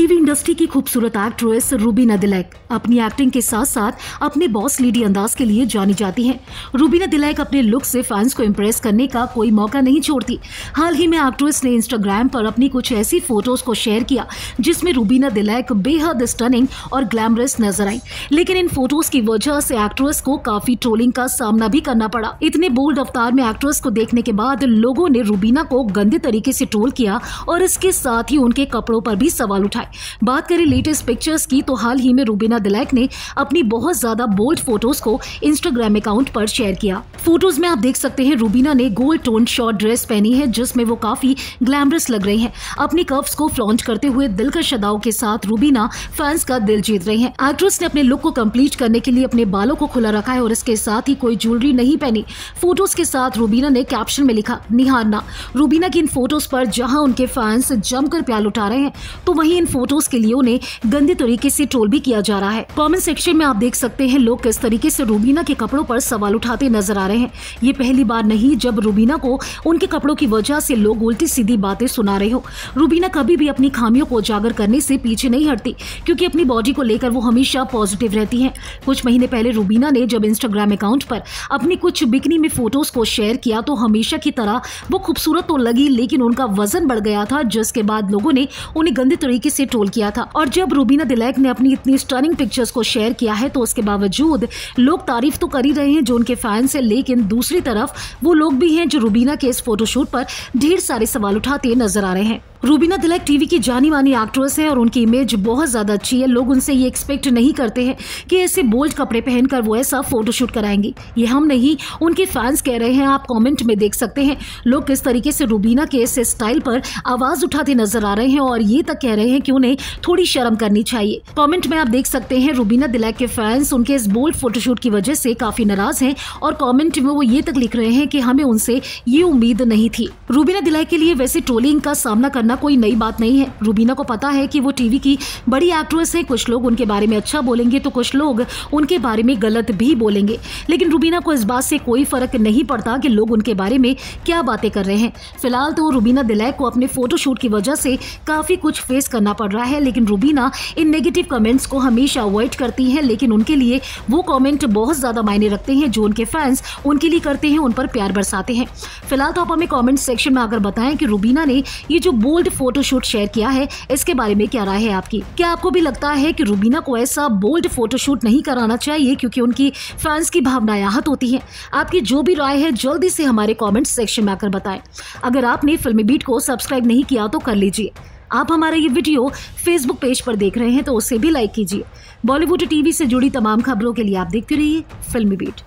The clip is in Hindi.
टीवी इंडस्ट्री की खूबसूरत एक्ट्रेस रूबीना दिलैक अपनी एक्टिंग के साथ साथ अपने बॉस लेडी अंदाज के लिए जानी जाती हैं। रूबीना दिलैक अपने लुक से फैंस को इम्प्रेस करने का कोई मौका नहीं छोड़ती। हाल ही में एक्ट्रेस ने इंस्टाग्राम पर अपनी कुछ ऐसी फ़ोटोज़ को शेयर किया, जिसमें रूबीना दिलैक बेहद स्टनिंग और ग्लैमरस नज़र आई। लेकिन इन फ़ोटोज़ की वजह से एक्ट्रेस को काफ़ी ट्रोलिंग का सामना भी करना पड़ा। इतने बोल्ड अवतार में एक्ट्रेस को देखने के बाद लोगों ने रूबीना को गंदे तरीके से ट्रोल किया और इसके साथ ही उनके कपड़ों पर भी सवाल उठाए। बात करें लेटेस्ट पिक्चर्स की तो हाल ही में रूबीना दिलैक ने अपनी बहुत ज़्यादा बोल्ड फ़ोटोज़ को इंस्टाग्राम अकाउंट पर शेयर किया। फ़ोटोज़ में आप देख सकते हैं, रूबीना ने गोल्ड टोन शॉर्ट ड्रेस पहनी है, जिसमें वो काफ़ी ग्लैमरस लग रही हैं। अपनी कर्व्स को फ्लॉन्ट करते हुए दिलकश अदाओं के साथ रूबीना फैंस का दिल जीत रही हैं। एक्ट्रेस ने अपने लुक को कंप्लीट करने के लिए अपने बालों को खुला रखा है और इसके साथ ही कोई ज्वेलरी नहीं पहनी। फ़ोटोज़ के साथ रूबीना ने कैप्शन में लिखा, निहारना। रूबीना की इन फ़ोटोज़ पर जहाँ उनके फैंस जमकर प्याल उठा रहे हैं तो वहीं इन फ़ोटोज़ के लिए उन्हें गंदे तरीके से ट्रोल भी किया जा रहा है। कमेंट सेक्शन में आप देख सकते हैं लोग किस तरीके से रूबीना के कपड़ों पर सवाल उठाते नज़र आ रहे हैं। ये पहली बार नहीं, जब रूबीना को उनके कपड़ों की वजह से लोग उल्टी सीधी बातें सुना रहे हो। रूबीना कभी भी अपनी खामियों को उजागर करने से पीछे नहीं हटती, क्योंकि अपनी बॉडी को लेकर वो हमेशा पॉजिटिव रहती है। कुछ महीने पहले रूबीना ने जब इंस्टाग्राम अकाउंट पर अपनी कुछ बिकनी में फ़ोटोज़ को शेयर किया तो हमेशा की तरह वो खूबसूरत तो लगी, लेकिन उनका वज़न बढ़ गया था, जिसके बाद लोगों ने उन्हें गंदे तरीके से ट्रोल किया था। और जब रूबीना दिलैक ने अपनी इतनी स्टर्निंग पिक्चर्स को शेयर किया है तो उसके बावजूद लोग तारीफ़ तो कर ही रहे हैं जो उनके फैंस है, लेकिन दूसरी तरफ़ वो लोग भी हैं जो रूबीना के इस फोटोशूट पर ढेर सारे सवाल उठाते नज़र आ रहे हैं। रूबीना दिलैक टीवी की जानी मानी एक्ट्रेस है और उनकी इमेज बहुत ज़्यादा अच्छी है। लोग उनसे ये एक्सपेक्ट नहीं करते हैं कि ऐसे बोल्ड कपड़े पहनकर वो ऐसा फोटोशूट कराएँगी। ये हम नहीं, उनके फैंस कह रहे हैं, आप कमेंट में देख सकते हैं। लोग किस तरीके से रूबीना के इस स्टाइल पर आवाज़ उठाते नज़र आ रहे हैं और ये तक कह रहे हैं कि उन्हें थोड़ी शर्म करनी चाहिए। कॉमेंट में आप देख सकते हैं, रूबीना दिलैक के फैंस उनके इस बोल्ड फोटोशूट की वजह से काफ़ी नाराज़ हैं और कॉमेंट में वो ये तक लिख रहे हैं कि हमें उनसे ये उम्मीद नहीं थी। रूबीना दिलैक के लिए वैसे ट्रोलिंग का सामना करना कोई नई बात नहीं है। रूबीना को पता है कि वो टीवी की बड़ी एक्ट्रेस है। कुछ लोग उनके बारे में अच्छा बोलेंगे तो कुछ लोग उनके बारे में गलत भी बोलेंगे। लेकिन रूबीना को इस बात से कोई फ़र्क नहीं पड़ता कि लोग उनके बारे में क्या बातें कर रहे हैं। फ़िलहाल तो रूबीना दिलैक को अपने फोटोशूट की वजह से काफ़ी कुछ फेस करना पड़ रहा है। लेकिन रूबीना इन नेगेटिव कमेंट्स को हमेशा अवॉइड करती हैं। लेकिन उनके लिए वो कमेंट बहुत ज़्यादा मायने रखते हैं। जो उनके फैंस उनके लिए करते हैं, उन पर प्यार बरसाते हैं। फ़िलहाल तो आप हमें कमेंट सेक्शन में आकर बताएँ कि रूबीना ने ये जो बोल्ड फोटोशूट शेयर किया है। इसके बारे में क्या राय है आपकी? क्या आपको भी लगता है कि रूबीना को ऐसा बोल्ड फोटोशूट नहीं कराना चाहिए क्योंकि उनकी फैंस की भावनाएँ आहत होती हैं? आपकी जो भी राय है, जल्दी से हमारे कॉमेंट सेक्शन में आकर बताएँ। अगर आपने फिल्मी बीट को सब्सक्राइब नहीं किया तो कर लीजिए। आप हमारा ये वीडियो फेसबुक पेज पर देख रहे हैं तो उसे भी लाइक कीजिए। बॉलीवुड टीवी से जुड़ी तमाम खबरों के लिए आप देखते रहिए फिल्मी बीट